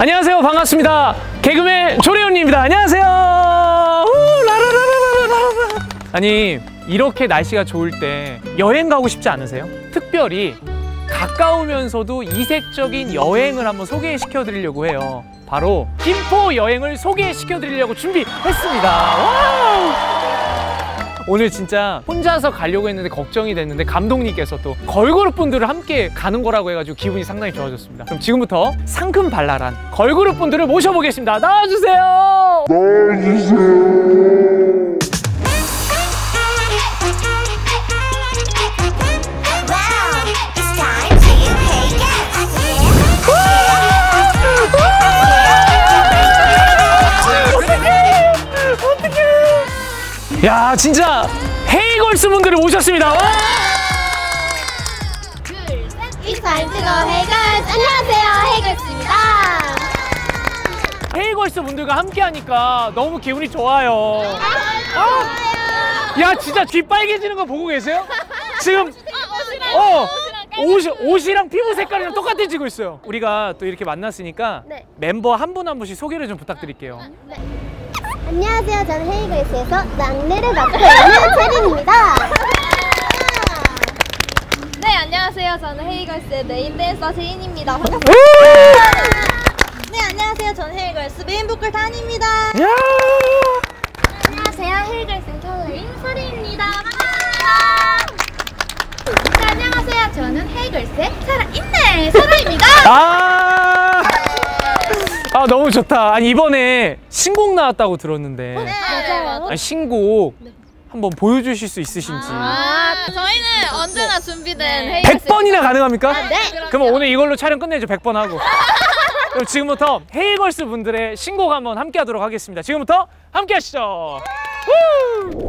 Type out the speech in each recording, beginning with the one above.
안녕하세요. 반갑습니다. 개그맨 조래훈입니다. 안녕하세요. 우. 아니, 이렇게 날씨가 좋을 때 여행 가고 싶지 않으세요? 특별히 가까우면서도 이색적인 여행을 한번 소개시켜 드리려고 해요. 바로 김포 여행을 소개시켜 드리려고 준비했습니다. Wow! 오늘 진짜 혼자서 가려고 했는데 걱정이 됐는데 감독님께서 또 걸그룹 분들을 함께 가는 거라고 해가지고 기분이 상당히 좋아졌습니다. 그럼 지금부터 상큼 발랄한 걸그룹 분들을 모셔보겠습니다. 나와주세요. Wow, 야 진짜 헤이걸스 분들을 모셨습니다. 와! 안녕하세요, 헤이걸스입니다. 헤이걸스 분들과 함께 하니까 너무 기분이 좋아요. 야 진짜 귀 빨개지는 거 보고 계세요? 지금 어 옷, 옷이랑 피부 색깔이랑 똑같아지고 있어요. 우리가 또 이렇게 만났으니까 네. 멤버 한 분한 분씩 소개를 좀 부탁드릴게요. 안녕하세요, 저는 헤이걸스에서 막내를 맡고 있는 채린입니다. 네 안녕하세요 저는 헤이걸스의 메인 댄서 제인입니다 반갑습니다 네 안녕하세요 저는 헤이걸스 메인 보컬 다은입니다 야! 안녕하세요, 헤이걸스 컬러인 서리입니다. 반갑습니다. 네, 안녕하세요, 저는 헤이걸스의 살아있네 사라입니다. 아! 아 너무 좋다. 아니 이번에 신곡 나왔다고 들었는데. 네 맞아요. 아니, 신곡 한번 보여주실 수 있으신지. 아 저희는 언제나 준비된 헤이걸스 100번이나 가능합니까? 네. 그럼 오늘 이걸로 촬영 끝내죠. 100번 하고. 그럼 지금부터 헤이걸스 분들의 신곡 한번 함께 하도록 하겠습니다. 지금부터 함께 하시죠. 후!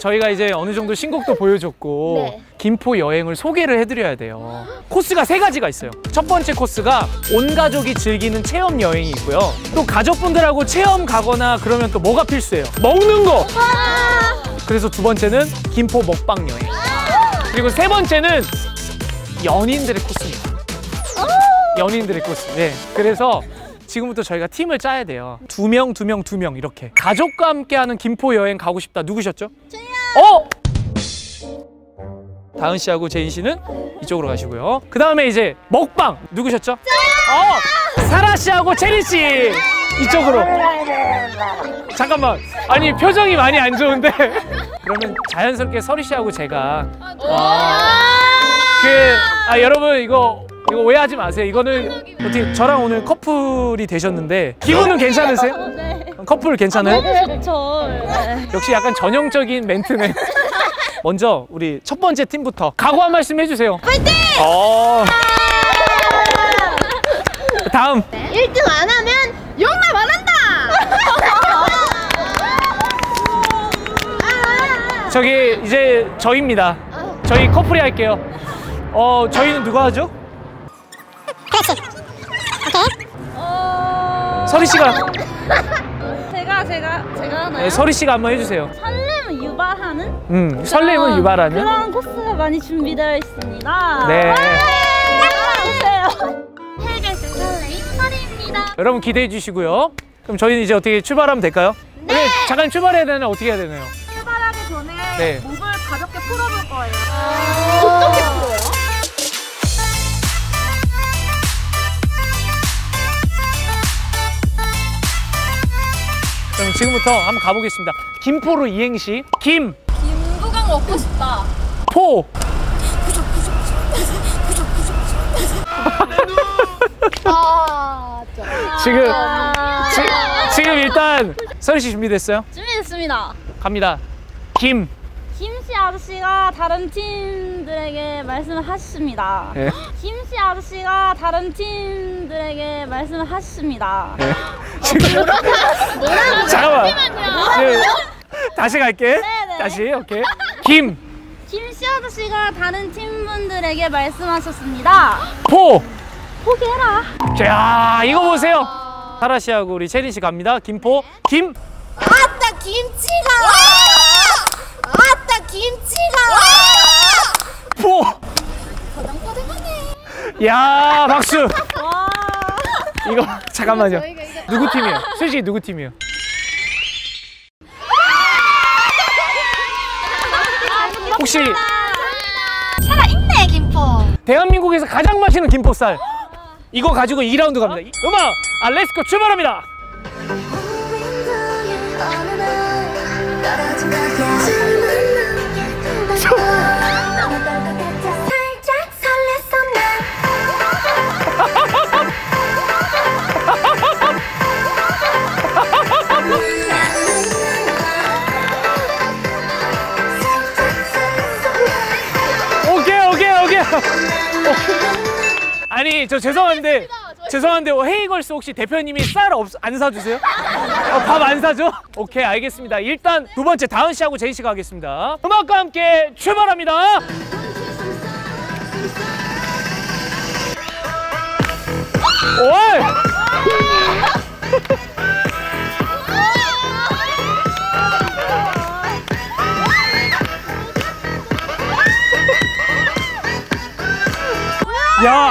저희가 이제 어느 정도 신곡도 보여줬고 네. 김포 여행을 소개를 해드려야 돼요 코스가 세 가지가 있어요 첫 번째 코스가 온 가족이 즐기는 체험 여행이 있고요 또 가족분들하고 체험 가거나 그러면 또 뭐가 필수해요 먹는 거 그래서 두 번째는 김포 먹방 여행. 그리고 세 번째는 연인들의 코스입니다. 연인들의 코스. 네. 그래서 지금부터 저희가 팀을 짜야 돼요. 두 명, 두 명, 두 명 이렇게. 가족과 함께하는 김포 여행 가고 싶다. 누구셨죠? 저요. 어? 다은 씨하고 제인 씨는 이쪽으로 가시고요. 그 다음에 이제 먹방 누구셨죠? 어, 사라 씨하고 채린 씨 이쪽으로. 잠깐만. 아니 표정이 많이 안 좋은데. 그러면 자연스럽게 서리 씨하고 제가 그아 여러분 이거 이거 오해하지 마세요. 이거는 어떻게 저랑 오늘 커플이 되셨는데 기분은 괜찮으세요? 커플 괜찮아요? 좋죠 역시 약간 전형적인 멘트네. 먼저 우리 첫 번째 팀부터 각오 한 말씀 해주세요. 파이팅! 어. 다음 1등 안 하면 욕만 말한다. 저기 이제 저입니다. 저희 커플이 할게요. 어 저희는 누가 하죠? 어... 서리 씨가 제가 제가 제가 하나요? 네, 서리 씨가 한번 해주세요. 설렘을 유발하는 음 설렘을 유발하는. 그런 코스가 많이 준비되어 있습니다 네. 오세요 헤이걸스 설레임 설이입니다. 여러분 기대해 주시고요. 그럼 저희는 이제 어떻게 출발하면 될까요? 네. 잠깐 출발해야 되나 어떻게 해야 되나요? 출발하기 전에 네. 목을 가볍게 풀어볼 거예요. 어떻게 그럼 지금부터 한번 가보겠습니다. 김포로 이행시 김, 김구강 먹고 싶다. 포. 아, 저. 지금 지, 지금 일단 서리 씨 준비됐어요? 준비됐습니다. 갑니다. 김. 김씨 아저씨가 다른 팀들에게 말씀을 하셨습니다. 예. 김씨 아저씨가 다른 팀들에게 말씀을 하셨습니다. 예. 지금 잠깐만. 지금 다시 갈게. 네네. 다시 오케이. 김, 김씨 아저씨가 다른 팀분들에게 말씀하셨습니다. 포. 포기해라. 자, 이거 보세요. 사라 씨하고 우리 체린 씨 갑니다. 김포. 김, 아따 김치가. 아따 김치가. 포. 야, 박수. 와. 이거 잠깐만요. 누구 팀이에요? 솔직히 누구 팀이에요? 혹시 살아있네, 김포. 대한민국에서 가장 맛있는 김포쌀 이거 가지고 2라운드 갑니다. 이- 음악 아 let's go 출발합니다. 아니 저 죄송한데 죄송한데 어, 헤이걸스 혹시 대표님이 쌀없안 사주세요? 어, 밥안 사줘? 오케이 알겠습니다. 일단 두 번째 다은 씨하고 제이 씨가 하겠습니다. 음악과 함께 출발합니다.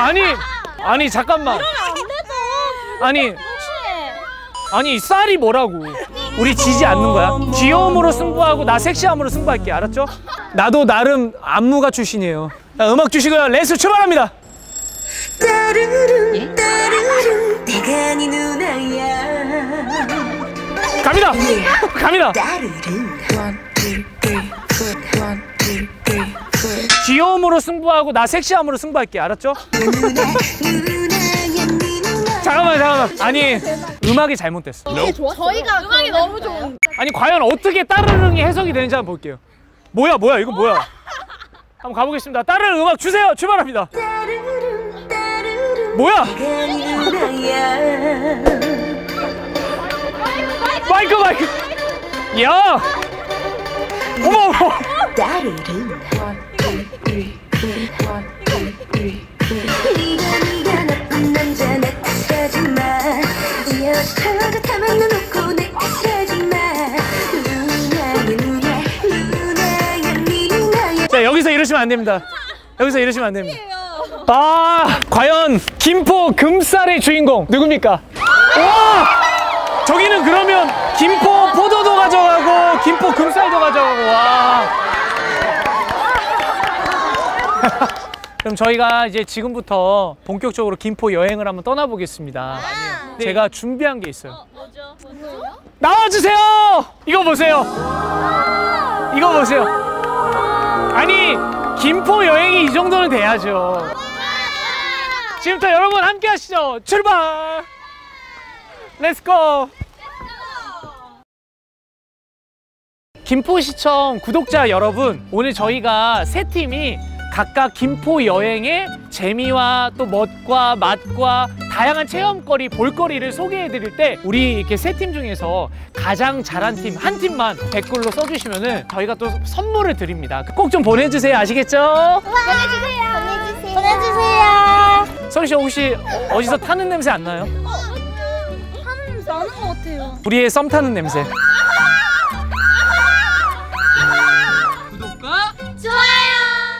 아니 아니 잠깐만. 아니 아니 이 쌀이 뭐라고? 우리 지지 않는 거야? 귀여움으로 승부하고 나 섹시함으로 승부할게. 알았죠? 나도 나름 안무가 출신이에요. 자, 음악 주시고요. 레스 출발합니다. 따르릉 따르릉 네 누나야. 갑니다. 갑니다. 따르릉 귀여움으로 승부하고 나 섹시함으로 승부할게. 알았죠? 네 잠깐만 잠깐만. 아니 음악이 잘못됐어. 저희가 음악이 너무 좋은. 아니 과연 어떻게 따르릉이 해석이 되는지 한번 볼게요. 뭐야 뭐야 이거 뭐야? 한번 가보겠습니다. 따르릉 음악 주세요. 출발합니다. 뭐야? 네 마이크 마이크. 야! 어머 어머. 따르릉 네가 네가 나쁜 남자 내 탓하지마 이 여자가 다 만나놓고 내 탓하지 마 누나야 누나 누나야 네 누나야 자 여기서 이러시면 안 됩니다. 여기서 이러시면 안 됩니다. 아 과연 김포 금쌀의 주인공 누굽니까? 와! 저기는 그러면 김포 포도도 가져가고 김포 금쌀도 가져가고 와 그럼 저희가 이제 지금부터 본격적으로 김포 여행을 한번 떠나보겠습니다. 제가 준비한 게 있어요. 뭐죠? 뭐죠? 나와주세요! 이거 보세요. 이거 보세요. 아니, 김포 여행이 이 정도는 돼야죠. 지금부터 여러분 함께 하시죠. 출발! Let's go! 김포시청 구독자 여러분, 오늘 저희가 세 팀이 각각 김포 여행의 재미와 또 멋과 맛과 다양한 체험거리, 볼거리를 소개해 드릴 때 우리 이렇게 세 팀 중에서 가장 잘한 팀 한 팀만 댓글로 써주시면 은 저희가 또 선물을 드립니다. 꼭 좀 보내주세요. 아시겠죠? 보내주세요. 보내주세요. 보내주세요. 서리 씨 혹시 어디서 타는 냄새 안 나요? 하는 나는 것 같아요. 우리의 썸 타는 냄새.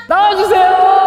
나와주세요!